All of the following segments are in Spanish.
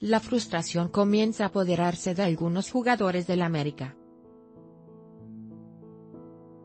La frustración comienza a apoderarse de algunos jugadores del América.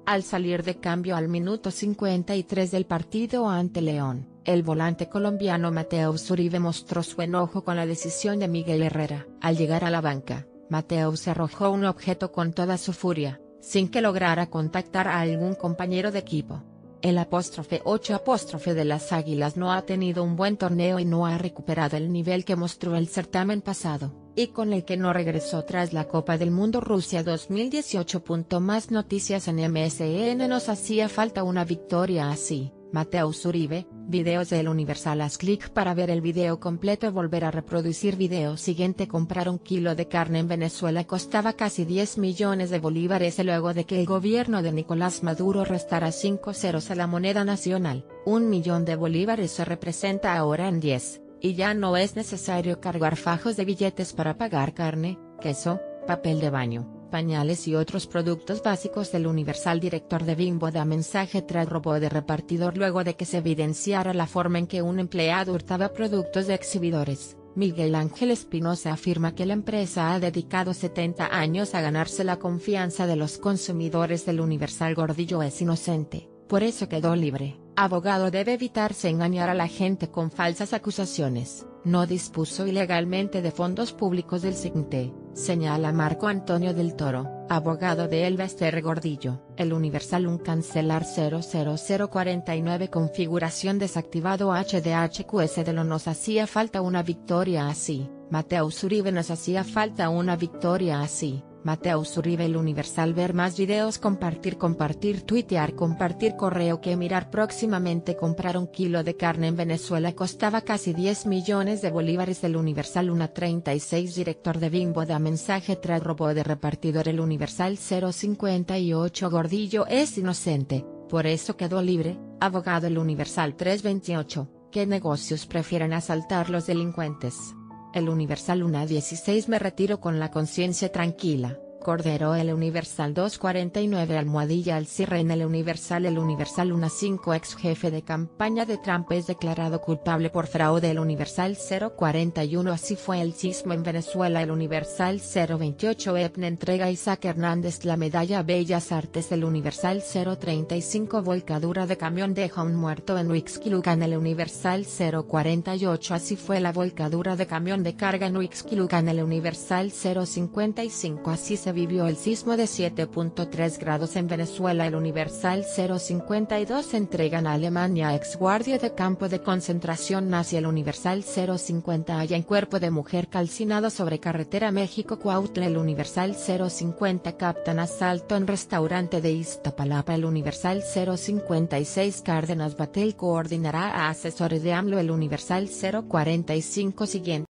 Al salir de cambio al minuto 53 del partido ante León, el volante colombiano Mateo Uribe mostró su enojo con la decisión de Miguel Herrera. Al llegar a la banca, Mateo se arrojó un objeto con toda su furia, sin que lograra contactar a algún compañero de equipo. El apóstrofe 8 apóstrofe de las Águilas no ha tenido un buen torneo y no ha recuperado el nivel que mostró el certamen pasado, y con el que no regresó tras la Copa del Mundo Rusia 2018. Más noticias en MSN nos hacía falta una victoria así. Mateo Uribe, videos del Universal haz clic para ver el video completo y volver a reproducir video siguiente comprar un kilo de carne en Venezuela costaba casi 10 millones de bolívares luego de que el gobierno de Nicolás Maduro restara 5 ceros a la moneda nacional, un millón de bolívares se representa ahora en 10, y ya no es necesario cargar fajos de billetes para pagar carne, queso, papel de baño pañales y otros productos básicos del Universal director de Bimbo da mensaje tras robo de repartidor luego de que se evidenciara la forma en que un empleado hurtaba productos de exhibidores. Miguel Ángel Espinosa afirma que la empresa ha dedicado 70 años a ganarse la confianza de los consumidores del Universal Gordillo es inocente, por eso quedó libre. Abogado debe evitarse engañar a la gente con falsas acusaciones, no dispuso ilegalmente de fondos públicos del CINTE, señala Marco Antonio del Toro, abogado de Elba Ester Gordillo. El Universal un cancelar 00049 configuración desactivado HDHQS de lo nos hacía falta una victoria así, Mateo Uribe nos hacía falta una victoria así. Mateo Uribe El Universal Ver más videos Compartir Compartir Tuitear Compartir Correo que mirar. Próximamente Comprar un kilo de carne en Venezuela costaba casi 10 millones de bolívares. El Universal una 36 Director de Bimbo da mensaje tras robo de repartidor. El Universal 058 Gordillo es inocente, por eso quedó libre, abogado El Universal 328, ¿qué negocios prefieren asaltar los delincuentes? El Universal 1.16 me retiro con la conciencia tranquila. Cordero el Universal 249 Almohadilla al en el Universal El Universal 15 ex jefe de campaña de Trump es declarado culpable por fraude El Universal 041 Así fue el sismo en Venezuela El Universal 028 EPNE entrega Isaac Hernández la medalla Bellas Artes El Universal 035 Volcadura de camión deja un muerto en Huixquilucan El Universal 048 Así fue la volcadura de camión de carga en Huixquilucan El Universal 055 Así se vivió el sismo de 7.3 grados en Venezuela. El Universal 052 entregan a Alemania ex guardia de campo de concentración nazi. El Universal 050 halla en cuerpo de mujer calcinado sobre carretera México-Cuautla. El Universal 050 captan asalto en restaurante de Iztapalapa. El Universal 056 Cárdenas Batel coordinará a asesores de AMLO. El Universal 045 siguiente.